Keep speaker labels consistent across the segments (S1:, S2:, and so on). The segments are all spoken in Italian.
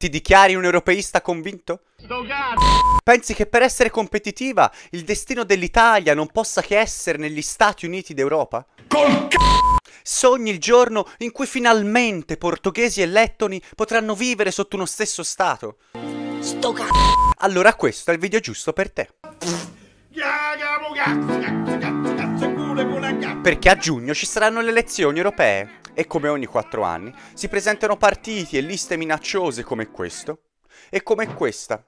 S1: Ti dichiari un europeista convinto? Pensi che per essere competitiva il destino dell'Italia non possa che essere negli Stati Uniti d'Europa?
S2: Col c***o!
S1: Sogni il giorno in cui finalmente portoghesi e lettoni potranno vivere sotto uno stesso Stato?
S3: Sto cazzo!
S1: Allora questo è il video giusto per te. Perché a giugno ci saranno le elezioni europee e come ogni quattro anni si presentano partiti e liste minacciose come questo e come questa.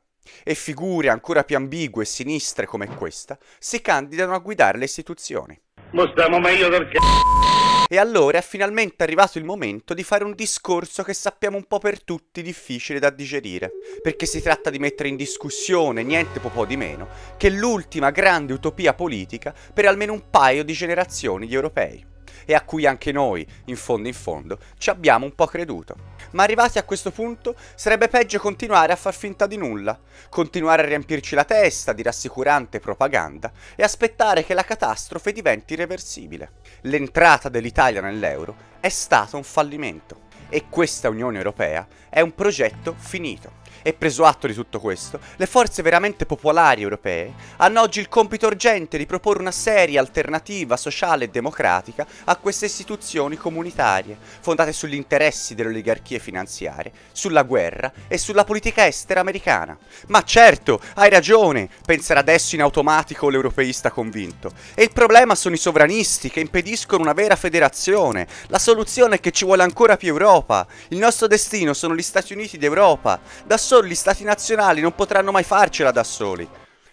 S1: E figure ancora più ambigue e sinistre come questa si candidano a guidare le istituzioni.
S2: Mo meglio del c***o!
S1: E allora è finalmente arrivato il momento di fare un discorso che sappiamo un po' per tutti difficile da digerire, perché si tratta di mettere in discussione niente po' di meno che l'ultima grande utopia politica per almeno un paio di generazioni di europei e a cui anche noi, in fondo in fondo, ci abbiamo un po' creduto. Ma arrivati a questo punto sarebbe peggio continuare a far finta di nulla, continuare a riempirci la testa di rassicurante propaganda e aspettare che la catastrofe diventi irreversibile. L'entrata dell'Italia nell'euro è stato un fallimento e questa Unione Europea è un progetto finito. E preso atto di tutto questo, le forze veramente popolari europee hanno oggi il compito urgente di proporre una seria alternativa sociale e democratica a queste istituzioni comunitarie, fondate sugli interessi delle oligarchie finanziarie, sulla guerra e sulla politica estera americana. Ma certo, hai ragione, penserà adesso in automatico l'europeista convinto. E il problema sono i sovranisti che impediscono una vera federazione. La soluzione è che ci vuole ancora più Europa. Il nostro destino sono gli Stati Uniti d'Europa. Da solo gli stati nazionali non potranno mai farcela da soli.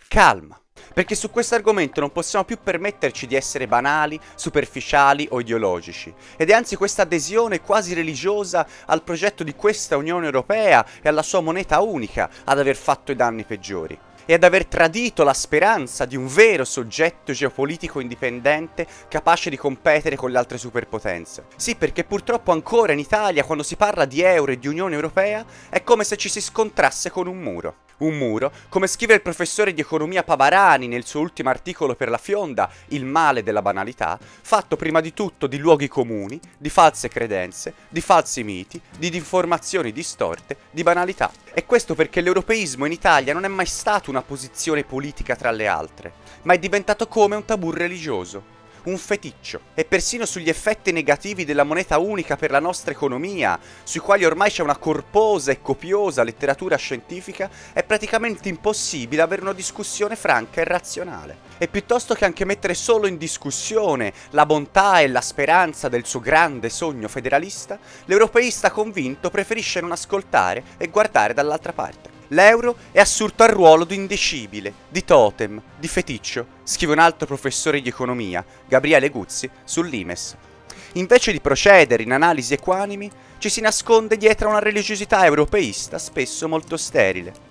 S1: Calma, perché su questo argomento non possiamo più permetterci di essere banali, superficiali o ideologici. Ed è anzi questa adesione quasi religiosa al progetto di questa Unione Europea e alla sua moneta unica ad aver fatto i danni peggiori e ad aver tradito la speranza di un vero soggetto geopolitico indipendente capace di competere con le altre superpotenze. Sì, perché purtroppo ancora in Italia, quando si parla di euro e di Unione Europea, è come se ci si scontrasse con un muro. Un muro, come scrive il professore di economia Pavarani nel suo ultimo articolo per la Fionda, Il male della banalità, fatto prima di tutto di luoghi comuni, di false credenze, di falsi miti, di informazioni distorte, di banalità. E questo perché l'europeismo in Italia non è mai stato una posizione politica tra le altre, ma è diventato come un tabù religioso un feticcio. E persino sugli effetti negativi della moneta unica per la nostra economia, sui quali ormai c'è una corposa e copiosa letteratura scientifica, è praticamente impossibile avere una discussione franca e razionale. E piuttosto che anche mettere solo in discussione la bontà e la speranza del suo grande sogno federalista, l'europeista convinto preferisce non ascoltare e guardare dall'altra parte. L'euro è assurto al ruolo di indecibile, di totem, di feticcio, scrive un altro professore di economia, Gabriele Guzzi, sull'Imes. Invece di procedere in analisi equanimi, ci si nasconde dietro a una religiosità europeista spesso molto sterile.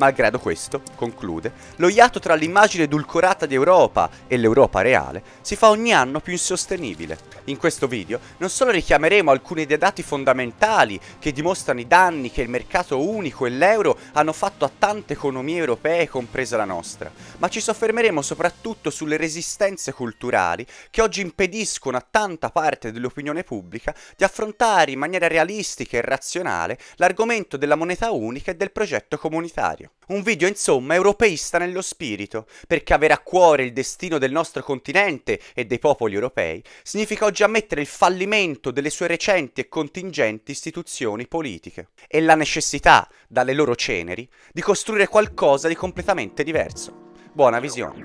S1: Malgrado questo, conclude, lo iato tra l'immagine edulcorata di Europa e l'Europa reale si fa ogni anno più insostenibile. In questo video non solo richiameremo alcuni dei dati fondamentali che dimostrano i danni che il mercato unico e l'euro hanno fatto a tante economie europee, compresa la nostra, ma ci soffermeremo soprattutto sulle resistenze culturali che oggi impediscono a tanta parte dell'opinione pubblica di affrontare in maniera realistica e razionale l'argomento della moneta unica e del progetto comunitario. Un video insomma europeista nello spirito, perché avere a cuore il destino del nostro continente e dei popoli europei significa oggi ammettere il fallimento delle sue recenti e contingenti istituzioni politiche e la necessità, dalle loro ceneri, di costruire qualcosa di completamente diverso. Buona visione.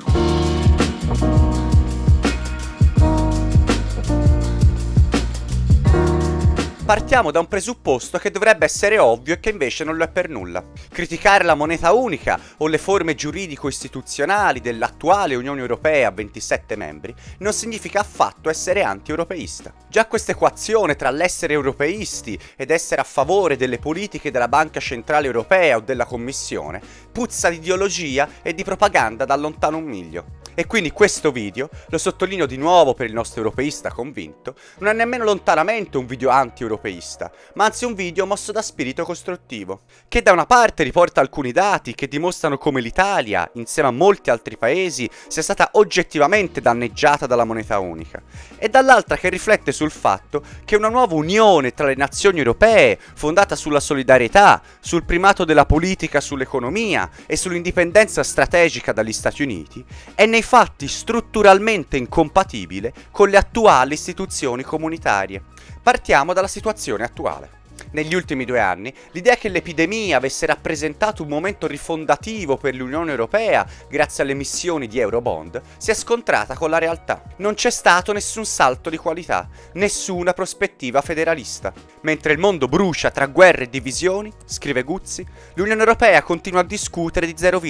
S1: Partiamo da un presupposto che dovrebbe essere ovvio e che invece non lo è per nulla. Criticare la moneta unica o le forme giuridico-istituzionali dell'attuale Unione Europea a 27 membri non significa affatto essere anti-europeista. Già questa equazione tra l'essere europeisti ed essere a favore delle politiche della Banca Centrale Europea o della Commissione puzza di ideologia e di propaganda da lontano un miglio. E quindi questo video, lo sottolineo di nuovo per il nostro europeista convinto, non è nemmeno lontanamente un video anti-europeista europeista, ma anzi un video mosso da spirito costruttivo, che da una parte riporta alcuni dati che dimostrano come l'Italia, insieme a molti altri paesi, sia stata oggettivamente danneggiata dalla moneta unica, e dall'altra che riflette sul fatto che una nuova unione tra le nazioni europee, fondata sulla solidarietà, sul primato della politica sull'economia e sull'indipendenza strategica dagli Stati Uniti, è nei fatti strutturalmente incompatibile con le attuali istituzioni comunitarie. Partiamo dalla situazione attuale. Negli ultimi due anni, l'idea che l'epidemia avesse rappresentato un momento rifondativo per l'Unione Europea grazie alle emissioni di Eurobond si è scontrata con la realtà. Non c'è stato nessun salto di qualità, nessuna prospettiva federalista. Mentre il mondo brucia tra guerre e divisioni, scrive Guzzi, l'Unione Europea continua a discutere di 0,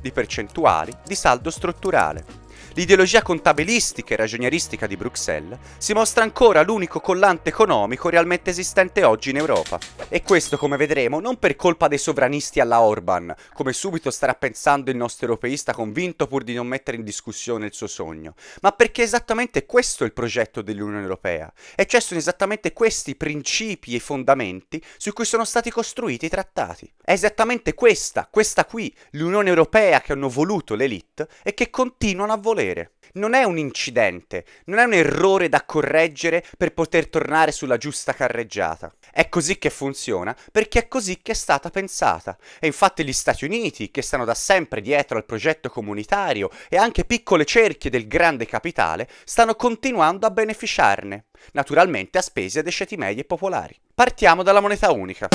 S1: di percentuali di saldo strutturale. L'ideologia contabilistica e ragionieristica di Bruxelles si mostra ancora l'unico collante economico realmente esistente oggi in Europa. E questo, come vedremo, non per colpa dei sovranisti alla Orban, come subito starà pensando il nostro europeista convinto pur di non mettere in discussione il suo sogno, ma perché esattamente questo è il progetto dell'Unione Europea, e cioè sono esattamente questi i principi e i fondamenti su cui sono stati costruiti i trattati. È esattamente questa, questa qui, l'Unione Europea che hanno voluto l'elite e che continuano a volere volere. Non è un incidente, non è un errore da correggere per poter tornare sulla giusta carreggiata. È così che funziona perché è così che è stata pensata. E infatti gli Stati Uniti, che stanno da sempre dietro al progetto comunitario e anche piccole cerchie del grande capitale, stanno continuando a beneficiarne, naturalmente a spese dei ceti medi e popolari. Partiamo dalla moneta unica.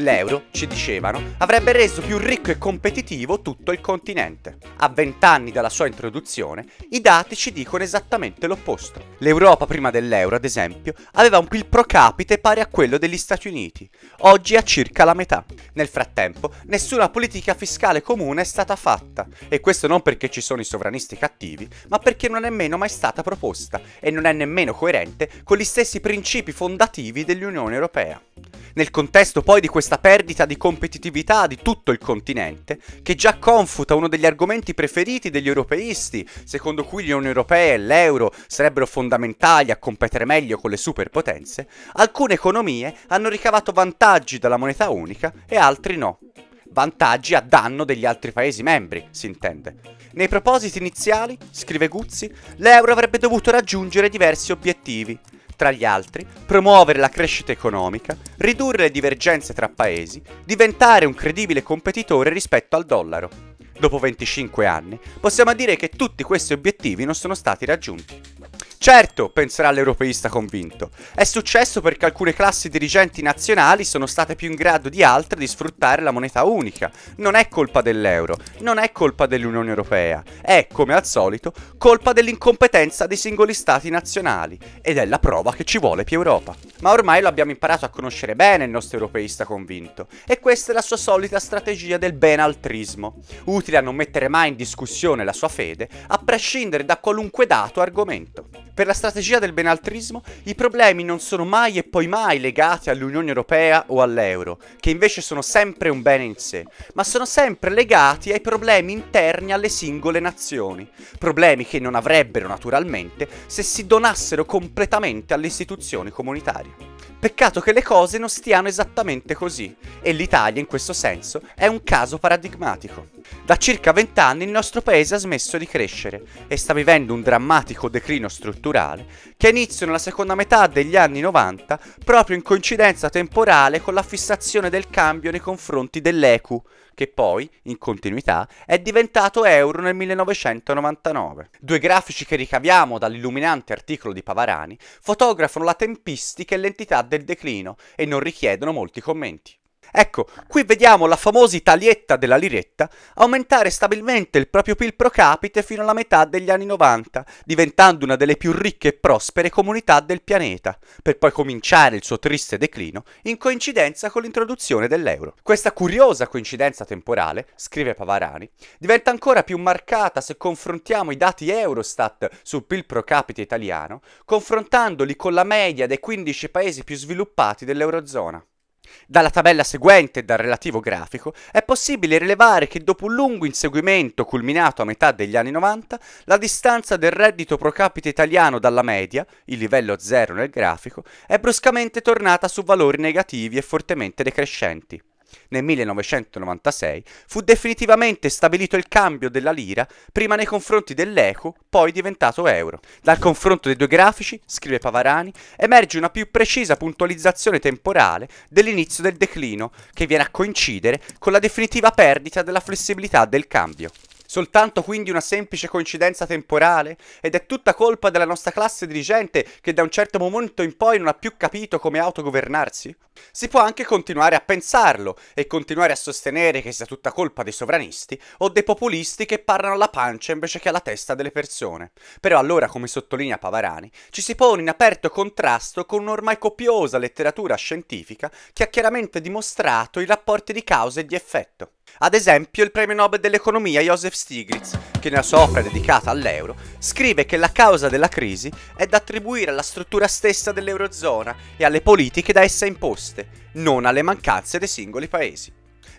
S1: L'euro, ci dicevano, avrebbe reso più ricco e competitivo tutto il continente. A vent'anni dalla sua introduzione, i dati ci dicono esattamente l'opposto. L'Europa prima dell'euro, ad esempio, aveva un PIL pro capite pari a quello degli Stati Uniti. Oggi è circa la metà. Nel frattempo, nessuna politica fiscale comune è stata fatta. E questo non perché ci sono i sovranisti cattivi, ma perché non è nemmeno mai stata proposta e non è nemmeno coerente con gli stessi principi fondativi dell'Unione Europea. Nel contesto poi di questa perdita di competitività di tutto il continente, che già confuta uno degli argomenti preferiti degli europeisti, secondo cui l'Unione Europea e l'euro sarebbero fondamentali a competere meglio con le superpotenze, alcune economie hanno ricavato vantaggi dalla moneta unica e altri no. Vantaggi a danno degli altri Paesi membri, si intende. Nei propositi iniziali, scrive Guzzi, l'euro avrebbe dovuto raggiungere diversi obiettivi, tra gli altri, promuovere la crescita economica, ridurre le divergenze tra paesi, diventare un credibile competitore rispetto al dollaro. Dopo 25 anni, possiamo dire che tutti questi obiettivi non sono stati raggiunti. Certo, penserà l'europeista convinto, è successo perché alcune classi dirigenti nazionali sono state più in grado di altre di sfruttare la moneta unica. Non è colpa dell'euro, non è colpa dell'Unione Europea, è, come al solito, colpa dell'incompetenza dei singoli stati nazionali ed è la prova che ci vuole più Europa. Ma ormai lo abbiamo imparato a conoscere bene il nostro europeista convinto e questa è la sua solita strategia del benaltrismo, utile a non mettere mai in discussione la sua fede, a prescindere da qualunque dato argomento. Per la strategia del benaltrismo, i problemi non sono mai e poi mai legati all'Unione Europea o all'euro, che invece sono sempre un bene in sé, ma sono sempre legati ai problemi interni alle singole nazioni, problemi che non avrebbero naturalmente se si donassero completamente alle istituzioni comunitarie. Peccato che le cose non stiano esattamente così, e l'Italia in questo senso è un caso paradigmatico. Da circa vent'anni il nostro paese ha smesso di crescere e sta vivendo un drammatico declino strutturale che inizia nella seconda metà degli anni 90 proprio in coincidenza temporale con la fissazione del cambio nei confronti dell'ECU, che poi, in continuità, è diventato euro nel 1999. Due grafici che ricaviamo dall'illuminante articolo di Pavarani fotografano la tempistica e l'entità del declino e non richiedono molti commenti. Ecco, qui vediamo la famosa Italietta della liretta aumentare stabilmente il proprio PIL pro capite fino alla metà degli anni 90, diventando una delle più ricche e prospere comunità del pianeta, per poi cominciare il suo triste declino in coincidenza con l'introduzione dell'euro. Questa curiosa coincidenza temporale, scrive Pavarani, diventa ancora più marcata se confrontiamo i dati Eurostat sul PIL pro capite italiano, confrontandoli con la media dei 15 paesi più sviluppati dell'Eurozona. Dalla tabella seguente e dal relativo grafico è possibile rilevare che dopo un lungo inseguimento culminato a metà degli anni 90, la distanza del reddito pro capite italiano dalla media, il livello zero nel grafico, è bruscamente tornata su valori negativi e fortemente decrescenti nel 1996 fu definitivamente stabilito il cambio della lira, prima nei confronti dell'eco, poi diventato euro. Dal confronto dei due grafici, scrive Pavarani, emerge una più precisa puntualizzazione temporale dell'inizio del declino, che viene a coincidere con la definitiva perdita della flessibilità del cambio. Soltanto quindi una semplice coincidenza temporale? Ed è tutta colpa della nostra classe dirigente che da un certo momento in poi non ha più capito come autogovernarsi? Si può anche continuare a pensarlo e continuare a sostenere che sia tutta colpa dei sovranisti o dei populisti che parlano alla pancia invece che alla testa delle persone. Però allora, come sottolinea Pavarani, ci si pone in aperto contrasto con un'ormai copiosa letteratura scientifica che ha chiaramente dimostrato i rapporti di causa e di effetto. Ad esempio il premio Nobel dell'economia Joseph Stiglitz, che nella sua opera dedicata all'euro, scrive che la causa della crisi è da attribuire alla struttura stessa dell'eurozona e alle politiche da essa imposte, non alle mancanze dei singoli paesi.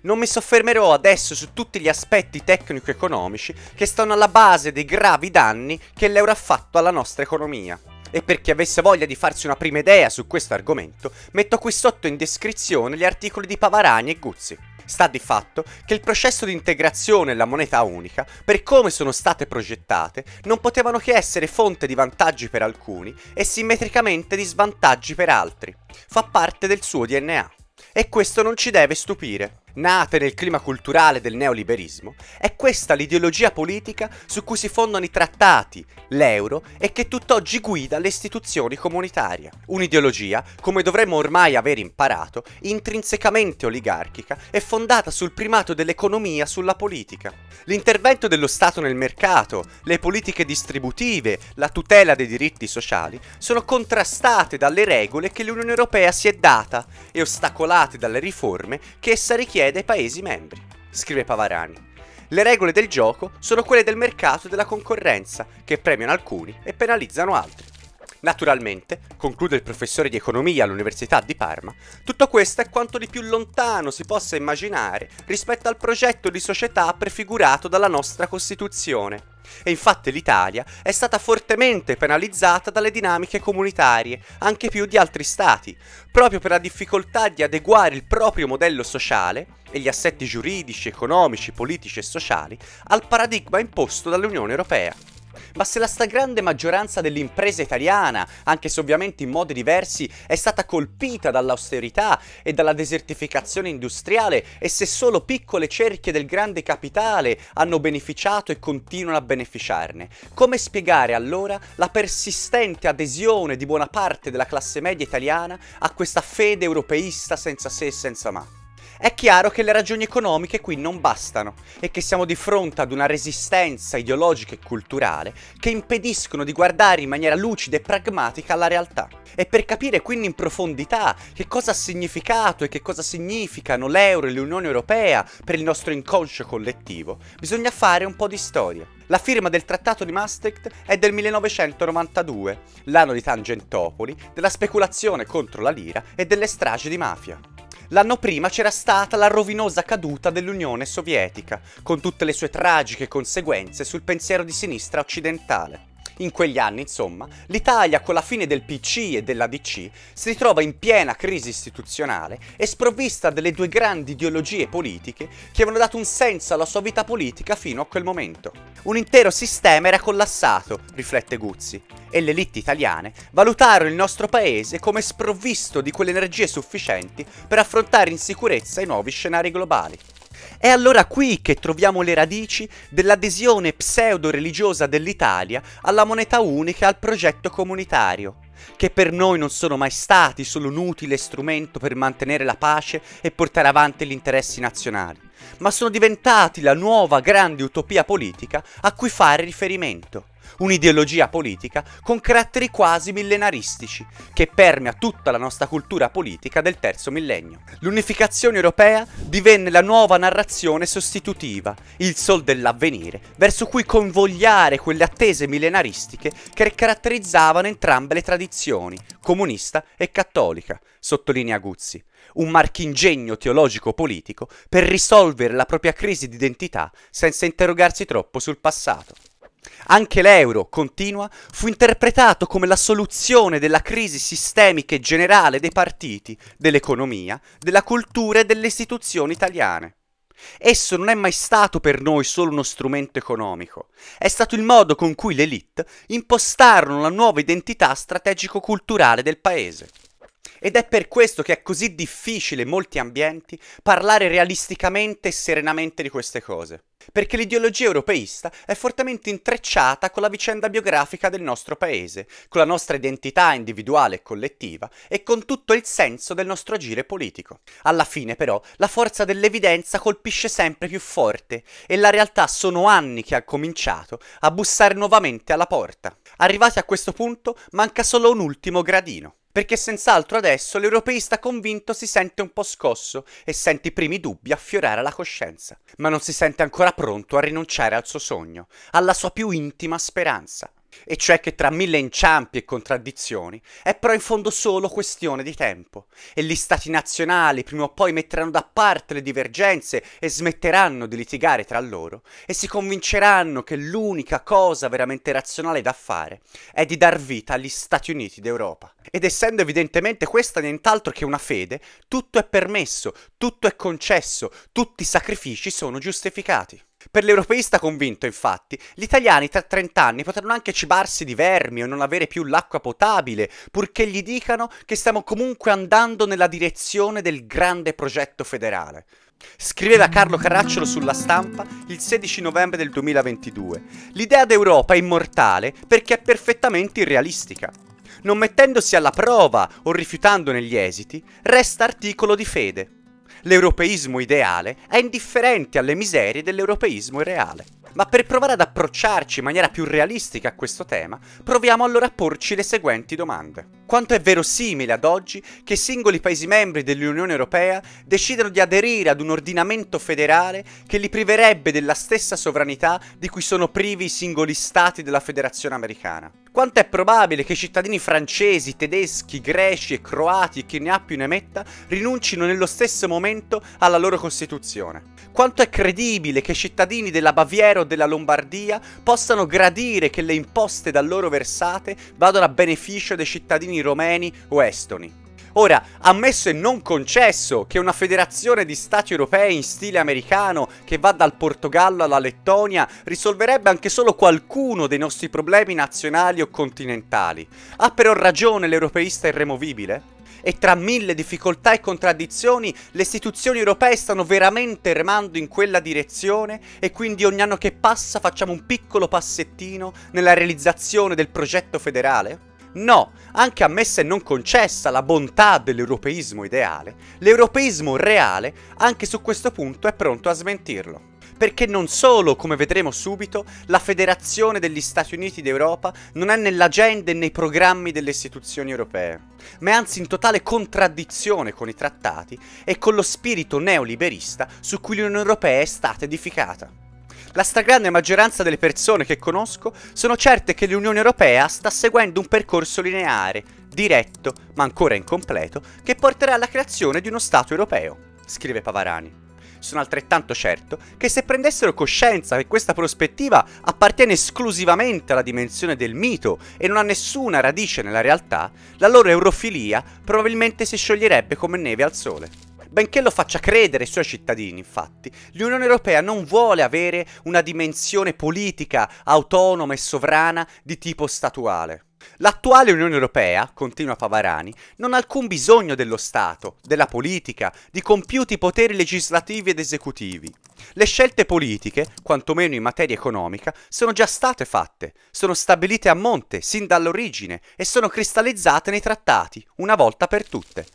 S1: Non mi soffermerò adesso su tutti gli aspetti tecnico-economici che stanno alla base dei gravi danni che l'euro ha fatto alla nostra economia. E per chi avesse voglia di farsi una prima idea su questo argomento, metto qui sotto in descrizione gli articoli di Pavarani e Guzzi. Sta di fatto che il processo di integrazione nella moneta unica, per come sono state progettate, non potevano che essere fonte di vantaggi per alcuni e simmetricamente di svantaggi per altri. Fa parte del suo DNA. E questo non ci deve stupire nate nel clima culturale del neoliberismo, è questa l'ideologia politica su cui si fondano i trattati, l'euro e che tutt'oggi guida le istituzioni comunitarie. Un'ideologia, come dovremmo ormai aver imparato, intrinsecamente oligarchica e fondata sul primato dell'economia sulla politica. L'intervento dello Stato nel mercato, le politiche distributive, la tutela dei diritti sociali sono contrastate dalle regole che l'Unione Europea si è data e ostacolate dalle riforme che essa richiede chiede ai Paesi membri, scrive Pavarani. Le regole del gioco sono quelle del mercato e della concorrenza, che premiano alcuni e penalizzano altri. Naturalmente, conclude il professore di economia all'Università di Parma, tutto questo è quanto di più lontano si possa immaginare rispetto al progetto di società prefigurato dalla nostra Costituzione, e infatti l'Italia è stata fortemente penalizzata dalle dinamiche comunitarie, anche più di altri stati, proprio per la difficoltà di adeguare il proprio modello sociale e gli assetti giuridici, economici, politici e sociali al paradigma imposto dall'Unione Europea. Ma se la stragrande maggioranza dell'impresa italiana, anche se ovviamente in modi diversi, è stata colpita dall'austerità e dalla desertificazione industriale e se solo piccole cerchie del grande capitale hanno beneficiato e continuano a beneficiarne, come spiegare allora la persistente adesione di buona parte della classe media italiana a questa fede europeista senza se e senza ma? È chiaro che le ragioni economiche qui non bastano e che siamo di fronte ad una resistenza ideologica e culturale che impediscono di guardare in maniera lucida e pragmatica alla realtà. E per capire quindi in profondità che cosa ha significato e che cosa significano l'euro e l'Unione Europea per il nostro inconscio collettivo, bisogna fare un po' di storia. La firma del Trattato di Maastricht è del 1992, l'anno di Tangentopoli, della speculazione contro la lira e delle stragi di mafia. L'anno prima c'era stata la rovinosa caduta dell'Unione Sovietica, con tutte le sue tragiche conseguenze sul pensiero di sinistra occidentale. In quegli anni, insomma, l'Italia con la fine del PC e dell'ADC si ritrova in piena crisi istituzionale e sprovvista delle due grandi ideologie politiche che avevano dato un senso alla sua vita politica fino a quel momento. Un intero sistema era collassato, riflette Guzzi, e le elite italiane valutarono il nostro paese come sprovvisto di quelle energie sufficienti per affrontare in sicurezza i nuovi scenari globali. È allora qui che troviamo le radici dell'adesione pseudo-religiosa dell'Italia alla moneta unica e al progetto comunitario, che per noi non sono mai stati solo un utile strumento per mantenere la pace e portare avanti gli interessi nazionali, ma sono diventati la nuova grande utopia politica a cui fare riferimento un'ideologia politica con caratteri quasi millenaristici, che permea tutta la nostra cultura politica del terzo millennio. L'unificazione europea divenne la nuova narrazione sostitutiva, il sol dell'avvenire, verso cui convogliare quelle attese millenaristiche che caratterizzavano entrambe le tradizioni tradizioni, comunista e cattolica, sottolinea Guzzi, un marchingegno teologico-politico per risolvere la propria crisi di identità senza interrogarsi troppo sul passato. Anche l'euro, continua, fu interpretato come la soluzione della crisi sistemica e generale dei partiti, dell'economia, della cultura e delle istituzioni italiane. Esso non è mai stato per noi solo uno strumento economico, è stato il modo con cui le elite impostarono la nuova identità strategico-culturale del paese. Ed è per questo che è così difficile in molti ambienti parlare realisticamente e serenamente di queste cose. Perché l'ideologia europeista è fortemente intrecciata con la vicenda biografica del nostro paese, con la nostra identità individuale e collettiva e con tutto il senso del nostro agire politico. Alla fine però la forza dell'evidenza colpisce sempre più forte e la realtà sono anni che ha cominciato a bussare nuovamente alla porta. Arrivati a questo punto manca solo un ultimo gradino. Perché senz'altro adesso l'europeista convinto si sente un po' scosso e sente i primi dubbi affiorare alla coscienza, ma non si sente ancora pronto a rinunciare al suo sogno, alla sua più intima speranza e cioè che tra mille inciampi e contraddizioni è però in fondo solo questione di tempo e gli stati nazionali prima o poi metteranno da parte le divergenze e smetteranno di litigare tra loro e si convinceranno che l'unica cosa veramente razionale da fare è di dar vita agli Stati Uniti d'Europa. Ed essendo evidentemente questa nient'altro che una fede, tutto è permesso, tutto è concesso, tutti i sacrifici sono giustificati. Per l'europeista convinto, infatti, gli italiani tra 30 anni potranno anche cibarsi di vermi o non avere più l'acqua potabile, purché gli dicano che stiamo comunque andando nella direzione del grande progetto federale. Scriveva Carlo Caracciolo sulla stampa il 16 novembre del 2022. L'idea d'Europa è immortale perché è perfettamente irrealistica. Non mettendosi alla prova o rifiutandone gli esiti, resta articolo di fede l'europeismo ideale è indifferente alle miserie dell'europeismo reale. Ma per provare ad approcciarci in maniera più realistica a questo tema, proviamo allora a porci le seguenti domande. Quanto è verosimile ad oggi che singoli Paesi membri dell'Unione Europea decidano di aderire ad un ordinamento federale che li priverebbe della stessa sovranità di cui sono privi i singoli Stati della Federazione Americana? Quanto è probabile che i cittadini francesi, tedeschi, greci e croati e chi ne ha più ne metta rinuncino nello stesso momento alla loro Costituzione? Quanto è credibile che i cittadini della Baviera o della Lombardia possano gradire che le imposte da loro versate vadano a beneficio dei cittadini romeni o estoni. Ora, ammesso e non concesso che una federazione di stati europei in stile americano che va dal Portogallo alla Lettonia risolverebbe anche solo qualcuno dei nostri problemi nazionali o continentali, ha però ragione l'europeista irremovibile? E tra mille difficoltà e contraddizioni le istituzioni europee stanno veramente remando in quella direzione e quindi ogni anno che passa facciamo un piccolo passettino nella realizzazione del progetto federale? No, anche ammessa e non concessa la bontà dell'europeismo ideale, l'europeismo reale anche su questo punto è pronto a smentirlo. Perché non solo, come vedremo subito, la federazione degli Stati Uniti d'Europa non è nell'agenda e nei programmi delle istituzioni europee, ma è anzi in totale contraddizione con i trattati e con lo spirito neoliberista su cui l'Unione Europea è stata edificata. La stragrande maggioranza delle persone che conosco sono certe che l'Unione Europea sta seguendo un percorso lineare, diretto, ma ancora incompleto, che porterà alla creazione di uno Stato europeo, scrive Pavarani. Sono altrettanto certo che se prendessero coscienza che questa prospettiva appartiene esclusivamente alla dimensione del mito e non ha nessuna radice nella realtà, la loro eurofilia probabilmente si scioglierebbe come neve al sole. Benché lo faccia credere ai suoi cittadini, infatti, l'Unione Europea non vuole avere una dimensione politica autonoma e sovrana di tipo statuale. L'attuale Unione Europea, continua Pavarani, non ha alcun bisogno dello Stato, della politica, di compiuti poteri legislativi ed esecutivi. Le scelte politiche, quantomeno in materia economica, sono già state fatte, sono stabilite a monte, sin dall'origine, e sono cristallizzate nei trattati, una volta per tutte.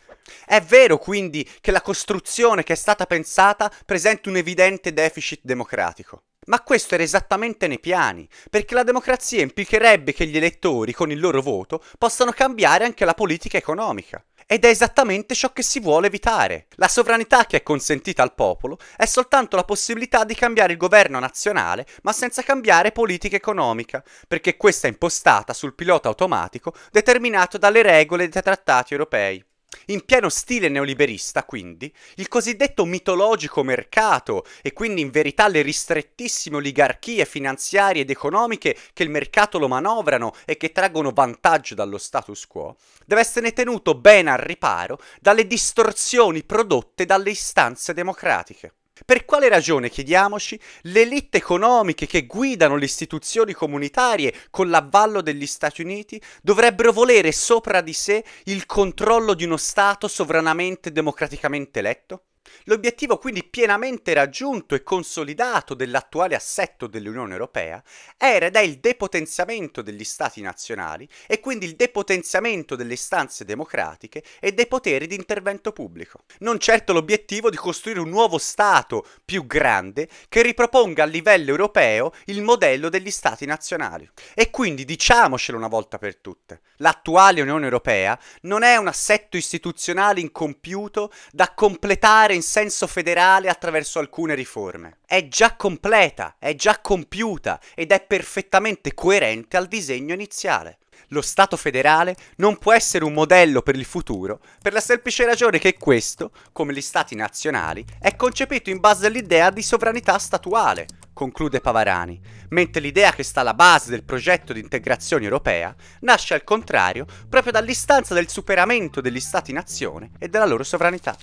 S1: È vero quindi che la costruzione che è stata pensata presenta un evidente deficit democratico. Ma questo era esattamente nei piani, perché la democrazia implicherebbe che gli elettori, con il loro voto, possano cambiare anche la politica economica. Ed è esattamente ciò che si vuole evitare. La sovranità che è consentita al popolo è soltanto la possibilità di cambiare il governo nazionale, ma senza cambiare politica economica, perché questa è impostata sul pilota automatico determinato dalle regole dei trattati europei. In pieno stile neoliberista, quindi, il cosiddetto mitologico mercato e quindi in verità le ristrettissime oligarchie finanziarie ed economiche che il mercato lo manovrano e che traggono vantaggio dallo status quo, deve essere tenuto ben al riparo dalle distorsioni prodotte dalle istanze democratiche. Per quale ragione, chiediamoci, le elite economiche che guidano le istituzioni comunitarie con l'avvallo degli Stati Uniti dovrebbero volere sopra di sé il controllo di uno Stato sovranamente democraticamente eletto? L'obiettivo quindi pienamente raggiunto e consolidato dell'attuale assetto dell'Unione Europea era ed è il depotenziamento degli Stati nazionali e quindi il depotenziamento delle istanze democratiche e dei poteri di intervento pubblico. Non certo l'obiettivo di costruire un nuovo Stato più grande che riproponga a livello europeo il modello degli Stati nazionali. E quindi diciamocelo una volta per tutte, l'attuale Unione Europea non è un assetto istituzionale incompiuto da completare in senso federale attraverso alcune riforme. È già completa, è già compiuta ed è perfettamente coerente al disegno iniziale. Lo Stato federale non può essere un modello per il futuro per la semplice ragione che questo, come gli Stati nazionali, è concepito in base all'idea di sovranità statuale, conclude Pavarani, mentre l'idea che sta alla base del progetto di integrazione europea nasce al contrario proprio dall'istanza del superamento degli Stati-nazione e della loro sovranità.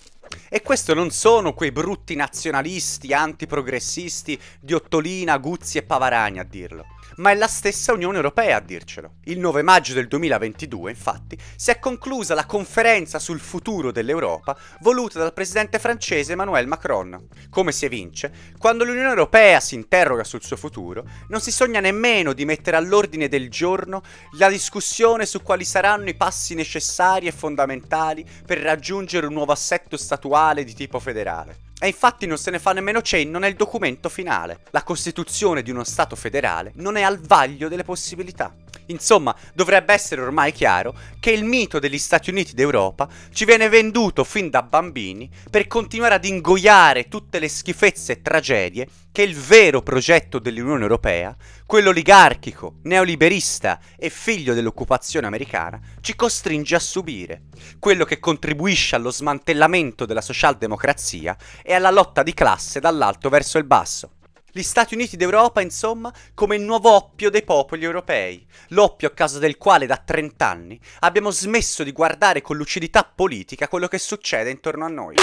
S1: E questo non sono quei brutti nazionalisti antiprogressisti di Ottolina, Guzzi e Pavarani a dirlo ma è la stessa Unione Europea a dircelo. Il 9 maggio del 2022, infatti, si è conclusa la conferenza sul futuro dell'Europa voluta dal presidente francese Emmanuel Macron. Come si evince, quando l'Unione Europea si interroga sul suo futuro, non si sogna nemmeno di mettere all'ordine del giorno la discussione su quali saranno i passi necessari e fondamentali per raggiungere un nuovo assetto statuale di tipo federale. E infatti non se ne fa nemmeno cenno nel documento finale. La costituzione di uno Stato federale non è al vaglio delle possibilità. Insomma, dovrebbe essere ormai chiaro che il mito degli Stati Uniti d'Europa ci viene venduto fin da bambini per continuare ad ingoiare tutte le schifezze e tragedie che il vero progetto dell'Unione Europea, quello oligarchico, neoliberista e figlio dell'occupazione americana, ci costringe a subire. Quello che contribuisce allo smantellamento della socialdemocrazia e alla lotta di classe dall'alto verso il basso. Gli Stati Uniti d'Europa, insomma, come il nuovo oppio dei popoli europei, l'oppio a causa del quale da 30 anni abbiamo smesso di guardare con lucidità politica quello che succede intorno a noi.